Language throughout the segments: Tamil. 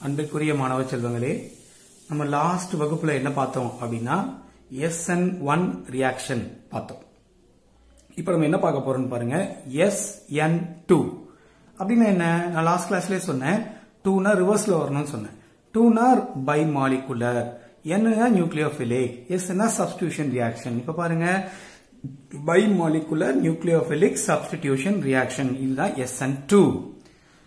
அன்புக்குரிய மாணவ செல்வங்களே நம்ம லாஸ்ட் வகுப்புல என்ன பார்த்தோம் அப்படின்னா எஸ்என் ஒன் ரியாக்ஷன் பார்த்தோம். இப்போ நம்ம என்ன பார்க்க போறோம்னு பாருங்க. எஸ்என் டூ அப்படின்னா என்ன? நான் லாஸ்ட் கிளாஸ்லயே சொன்னேன். டூனா ரிவர்ஸ்ல வரணும்னு சொன்னேன். டூனா பை மாலிகுலர் என்னன்னா நியூக்ளியோபிலிக் எஸ்னா சப்ஸ்டியூஷன் ரியாக்ஷன் இப்ப பாருங்க. Bimolecular nucleophilic substitution reaction இதுதான் எஸ்என் டூ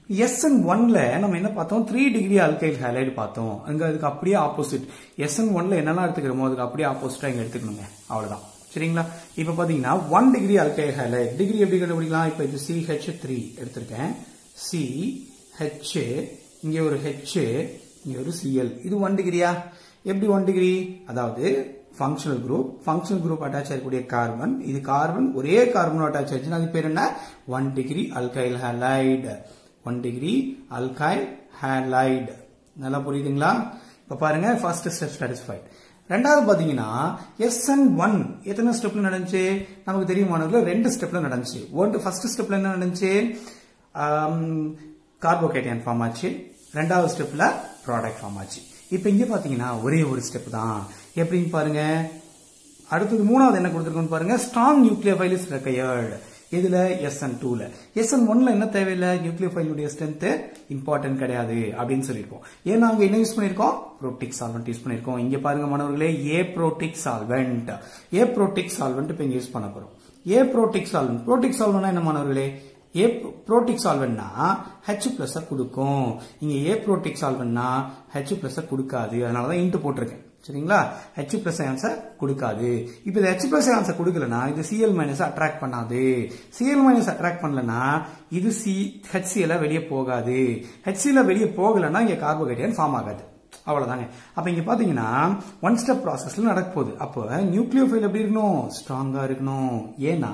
எஸ்என் ஒன்ல நம்ம என்ன பார்த்தோம்? த்ரீ டிகிரி அல்கைல் ஹைலைட் பார்த்தோம். அங்க அதுக்கு அப்படியே ஆப்போசிட் எஸ்என் ஒன்ல என்னெல்லாம் எடுத்துக்கிறோமோ அதுக்கு அப்படியே ஆப்போசிட்டா இங்க எடுத்துக்கணுங்க. அவ்வளவுதான். சரிங்களா? இப்ப பாத்தீங்கன்னா one degree alkyl halide degree எப்படி கண்டுபிடிக்கலாம்? இப்ப இது சி ஹெச் த்ரீ எடுத்திருக்கேன். சி ஹெச் இங்க ஒரு ஹெச் இங்க ஒரு சிஎல் இது ஒன் டிகிரியா எப்படி ஒன் டிகிரி அதாவது functional group functional group attach ஆகக்கூடிய கார்பன் இது கார்பன் ஒரே கார்பன் அட்டாச் ஆச்சுன்னா அது பேர் என்ன? One degree alkyl halide one degree alkyl halide நல்லா புரியுதுங்களா? இப்ப பாருங்க ஃபர்ஸ்ட் ஸ்டெப் சாட்டிஸ்ஃபைட் ரெண்டாவது பாத்தீங்கன்னா எஸ்என் ஒன் எத்தனை ஸ்டெப்ல நடந்துச்சு? நமக்கு தெரியுமானதுல ரெண்டு ஸ்டெப்ல நடந்துச்சு. ஒன்று ஃபர்ஸ்ட் ஸ்டெப்ல என்ன நடந்துச்சு? கார்போகேட்டியன் ஃபார்ம் ஆச்சு. ரெண்டாவது ஸ்டெப்ல ப்ராடக்ட் ஃபார்ம் ஆச்சு. இப்ப இங்க பாத்தீங்கன்னா ஒரே ஒரு ஸ்டெப் தான். எப்படின்னு பாருங்க. அடுத்தது மூணாவது என்ன கொடுத்துருக்கோம் பாருங்க. ஸ்ட்ராங் நியூக்ளியோஃபைல் இஸ் ரெக்கையர்டு இதுல எஸ்என் டூல எஸ்என் ஒன்ல என்ன தேவையில்லை? நியூக்ளியோஃபைலுடைய ஸ்ட்ரென்த் இம்பார்ட்டன்ட் கிடையாது அப்படின்னு சொல்லியிருக்கோம். ஏன்னா அங்க என்ன யூஸ் பண்ணிருக்கோம் புரோட்டிக் சால்வெண்ட் யூஸ் பண்ணிருக்கோம் இங்க பாருங்க மாணவர்களே aprotic solvent aprotic solvent இப்ப யூஸ் பண்ண போறோம். Aprotic solvent protic solvent என்ன மாணவர்களே? ஏ புரோட்டிக் சால்வெண்ட்னா ஹெச் பிளஸ் கொடுக்கும். இங்க ஏ புரோட்டிக் சால்வெண்ட்னா ஹெச் பிளஸ் கொடுக்காது. அதனாலதான் இன்ட்டு போட்டிருக்கேன். சரிங்களா? ஹெச் பிளஸ் ஆன்சர் கொடுக்காது. இப்போ இது ஹெச் பிளஸ் ஆன்சர் கொடுக்கலனா இது சிஎல் மைனஸ் அட்ராக்ட் பண்ணாது. சிஎல் மைனஸ் அட்ராக்ட் பண்ணலனா இது சி ஹெச்சிஎல வெளியே போகாது. ஹெச்சிஎல வெளியே போகலன்னா இங்க கார்போஹைட்ரேட் ஃபார்ம் ஆகாது. அவ்வளோதாங்க அப்போ இங்கே பார்த்தீங்கன்னா ஒன் ஸ்டெப் ப்ராசஸில் நடக்க போகுது அப்போ நியூக்ளியோஃபைல் எப்படி இருக்கணும்? ஸ்ட்ராங்காக இருக்கணும். ஏன்னா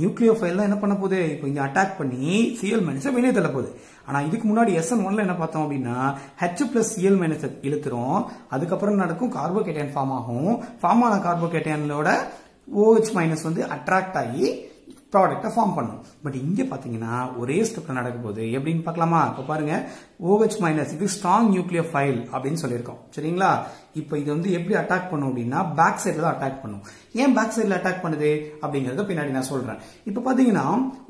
நியூக்ளியோஃபைல் என்ன பண்ண போகுது? இப்போ இங்கே அட்டாக் பண்ணி சிஎல் மைனஸை வெளியே தள்ள போகுது. ஆனால் இதுக்கு முன்னாடி எஸ்என் ஒன்ல என்ன பார்த்தோம் அப்படின்னா ஹெச் பிளஸ் சிஎல் மைனஸ் இழுத்துரும். அதுக்கப்புறம் நடக்கும் கார்போகேட்டையன் ஃபார்ம் ஆகும். ஃபார்ம் ஆன கார்போகேட்டையனோட ஓஹெச் மைனஸ் வந்து அட்ராக்ட் ஆகி ப்ராடக்டை ஃபார்ம் பண்ணும். பட் இங்கே பார்த்தீங்கன்னா ஒரே ஸ்டெப்பில் நடக்க போகுது. எப்படின்னு பார்க்கலாமா? இப்போ பாருங்க. ஓஹெச் மைனஸ் இது ஸ்ட்ராங் நியூக்ளியர் ஃபைல் அப்படின்னு சொல்லியிருக்கோம். சரிங்களா? இப்போ இது வந்து எப்படி அட்டாக் பண்ணும் அப்படின்னா பேக் சைடில் தான் அட்டாக் பண்ணும். ஏன் பேக் சைடில் அட்டாக் பண்ணுது? அப்படிங்கிறத பின்னாடி நான் சொல்கிறேன் இப்போ பார்த்தீங்கன்னா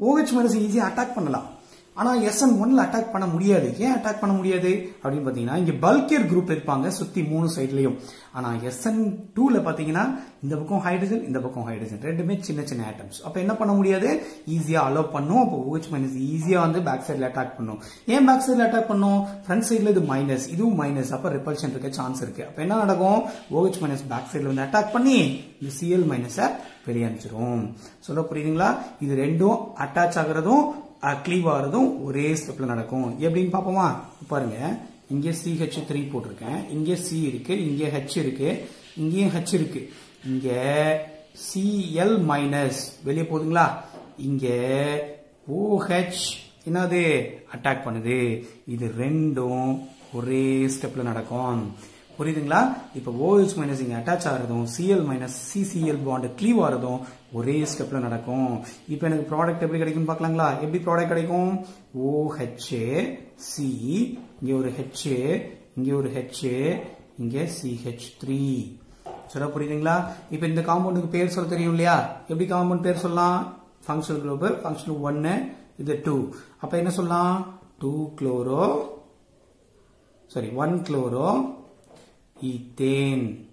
ஓஹெச் மைனஸ் ஈஸியாக அட்டாக் பண்ணலாம். ஆனா எஸ்என் ஒன்ல அட்டாக் பண்ண முடியாது. ஏன் அட்டாக் பண்ண முடியாது? அப்படின்னு பாத்தீங்கன்னா இங்க பல்கியர் குரூப் இருப்பாங்க சுத்தி மூணு சைட்லயும் ஆனா எஸ்என் டூல பாத்தீங்கன்னா இந்த பக்கம் ஹைட்ரஜன் இந்த பக்கம் ஹைட்ரஜன் ரெண்டுமே சின்ன சின்ன ஆட்டம்ஸ் அப்ப என்ன பண்ண முடியாது? ஈஸியா அலோவ் பண்ணும். அப்போ ஓஹெச் மைனஸ் ஈஸியா வந்து பேக் சைட்ல அட்டாக் பண்ணும். ஏன் பேக் சைட்ல அட்டாக் பண்ணும்? ஃப்ரண்ட் சைட்ல இது மைனஸ் இதுவும் மைனஸ் அப்ப ரிப்பல்ஷன் இருக்க சான்ஸ் இருக்கு. அப்ப என்ன நடக்கும்? ஓஹெச் மைனஸ் பேக் சைட்ல வந்து அட்டாக் பண்ணி இந்த சிஎல் மைனஸ் வெளியே அனுப்பிச்சிரும் சொல்ல புரியுதுங்களா? இது ரெண்டும் அட்டாச் ஆகுறதும் க்ளீவ் ஒரே ஸ்டெப்பில் நடக்கும். எப்படின்னு பார்ப்போமா? பாருங்க. இங்கே சிஹெச் த்ரீ போட்டிருக்கேன். இங்கே சி இருக்கு இங்கே ஹெச் இருக்கு இங்கேயும் ஹெச் இருக்கு. இங்கே சிஎல் மைனஸ் வெளியே போகுதுங்களா இங்கே ஓஹெச் என்னது? அட்டாக் பண்ணுது. இது ரெண்டும் ஒரே ஸ்டெப்ல நடக்கும். புரியுதுங்களா? இப்போ OH மைனஸ் இங்கே attach ஆகிறதும் Cl minus C Cl bond cleave ஆகிறதும் ஒரே ஸ்டெப்பில் நடக்கும். இப்போ எனக்கு ப்ராடக்ட் எப்படி கிடைக்கும் பார்க்கலாங்களா? எப்படி ப்ராடக்ட் கிடைக்கும்? ஓஹெச்ஏ சி இங்கே ஒரு ஹெச்ஏ இங்கே ஒரு ஹெச்ஏ இங்கே சிஹெச் த்ரீ சரியா புரியுதுங்களா? இப்போ இந்த காம்பவுண்டுக்கு பேர் சொல்ல தெரியும் இல்லையா? எப்படி காம்பவுண்ட் பேர் சொல்லலாம்? ஃபங்க்ஷனல் குரூப் ஃபங்க்ஷனல் ஒன்னு இது டூ அப்ப என்ன சொல்லலாம்? Two chloro sorry one chloro ethane.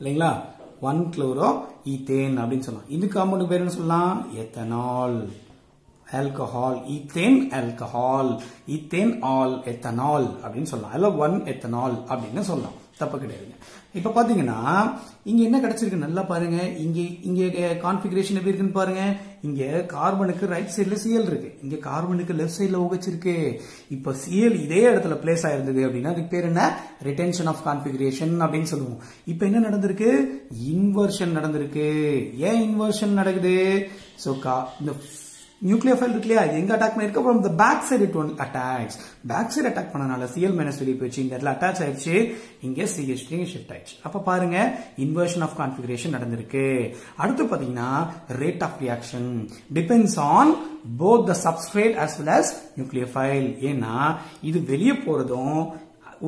இல்லைங்களா? ஒன் குளோரோ ஈத்தேன் அப்படின்னு சொல்லலாம். இது காம்பவுண்ட் பேர் என்ன சொல்லலாம்? Ethanol. Alcohol ethane alcohol ethane all ethanol அப்படின்னு சொல்லலாம். அதுல ஒன் எத்தனால் அப்படின்னு சொல்லலாம். தப்பு கிடையாதுங்க. இப்ப பாத்தீங்கன்னா இங்க என்ன கிடைச்சிருக்கு? நல்லா பாருங்க. இங்க இங்க கான்பிகரேஷன் எப்படி இருக்குன்னு பாருங்க. இங்க கார்பனுக்கு ரைட் சைட்ல சிஎல் இருக்கு. இங்க கார்பனுக்கு லெஃப்ட் சைட்ல OH இப்ப சிஎல் இதே இடத்துல பிளேஸ் ஆயிருந்தது அப்படின்னா அதுக்கு பேர் என்ன? ரிட்டென்ஷன் ஆஃப் கான்பிகரேஷன் அப்படின்னு சொல்லுவோம். இப்ப என்ன நடந்திருக்கு? இன்வர்ஷன் நடந்திருக்கு. ஏன் இன்வர்ஷன் நடக்குது? சோ இந்த நியூக்ளியோஃபைல் இருக்கு இல்லையா இது எங்க அட்டாக் பண்ணிருக்கு அப்புறம் இந்த back side it one attacks back side attack பண்ணனால சிஎல் மைனஸ் வெளியே போயிடுச்சு. இந்த இடத்துல அட்டாச் ஆயிடுச்சு. இங்க சிஹெச் த்ரீ ஷிஃப்ட் ஆயிடுச்சு. அப்ப பாருங்க இன்வர்ஷன் ஆஃப் கான்ஃபிகரேஷன் நடந்திருக்கு. அடுத்து பாத்தீங்கன்னா rate of reaction depends on both the substrate well as nucleophile ஏன்னா இது வெளியே போறதும்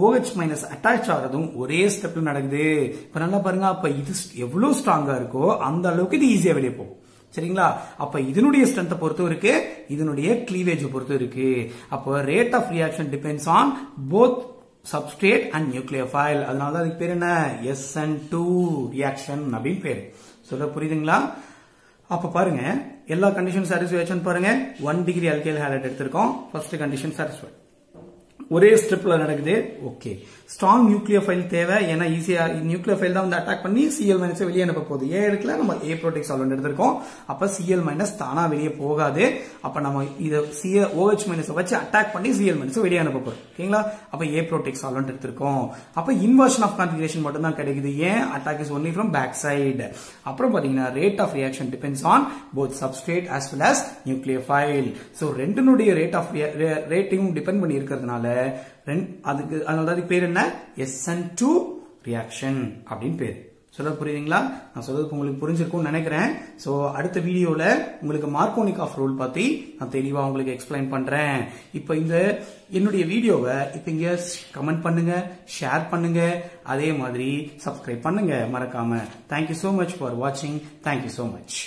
ஓஹெச் மைனஸ் அட்டாச் ஆகிறதும் ஒரே ஸ்டெப்ல நடக்குது. இப்ப நல்லா பாருங்க. அப்ப இது எவ்வளவு ஸ்ட்ராங்கா இருக்கோ அந்த அளவுக்கு இது ஈஸியா வெளியே போகும். சரிங்களா? அப்ப இதனுடைய ஸ்ட்ரென்த்தை பொறுத்தும் இருக்கு இதனுடைய கிளீவேஜ் பொறுத்தும் இருக்கு. அப்போ rate of reaction depends on both substrate and nucleophile அதனால தான் அதுக்கு பேர் என்ன? எஸ் அண்ட் டூ ரியாக்ஷன் அப்படின்னு பேர். சொல்ல புரியுதுங்களா? அப்ப பாருங்க எல்லா கண்டிஷன் சாட்டிஸ்ஃபேக்ஷன் பாருங்க. ஒன் டிகிரி அல்கைல் ஹேலட் எடுத்திருக்கோம். ஃபர்ஸ்ட் கண்டிஷன் சாட்டிஸ்ஃபை ஒரே ஸ்டெப்ல நடக்குது. ஓகே ஸ்ட்ராங் நியூக்ளியோஃபைல் தேவை. ஏன்னா ஈஸியா நியூக்ளியோஃபைல் தான் வந்து அட்டாக் பண்ணி சிஎல் மைனஸ் வெளியே அனுப்ப போகுது. ஏ இடத்துல நம்ம ஏ ப்ரோட்டிக் சால்வெண்ட் எடுத்திருக்கோம். அப்ப சிஎல் மைனஸ் தானா வெளியே போகாது. அப்ப நம்ம இதை சிஎ ஓஹெச் மைனஸை வச்சு அட்டாக் பண்ணி சிஎல் மைனஸ் வெளியே அனுப்ப போறோம். ஓகேங்களா? அப்ப ஏ ப்ரோட்டிக் சால்வெண்ட் எடுத்திருக்கோம். அப்ப இன்வர்ஷன் ஆஃப் கான்ஃபிகரேஷன் மட்டும் தான் கிடைக்குது. ஏன்? Attack is only from back side அப்புறம் பாத்தீங்கன்னா rate of reaction depends on both substrate well as nucleophile so ரெண்டுனுடைய rate of ரேட்டையும் டிபெண்ட் பண்ணி இருக்கிறதுனால அதுக்கு அதனால அதுக்கு பேர் என்ன? எஸ்என் டூ ரியாக்ஷன் அப்படின்னு பேர். சொல்ல புரியுதுங்களா? நான் சொல்றதுக்கு உங்களுக்கு புரிஞ்சிருக்கும்னு நினைக்கிறேன். சோ அடுத்த வீடியோல உங்களுக்கு மார்க்கோனிக் ஆஃப் ரூல் பத்தி நான் தெளிவா உங்களுக்கு எக்ஸ்பிளைன் பண்றேன். இப்போ இந்த என்னுடைய வீடியோவை இப்போ இங்க கமெண்ட் பண்ணுங்க ஷேர் பண்ணுங்க. அதே மாதிரி சப்ஸ்கிரைப் பண்ணுங்க. மறக்காம. Thank you so much for வாட்சிங் தேங்க்யூ ஸோ மச்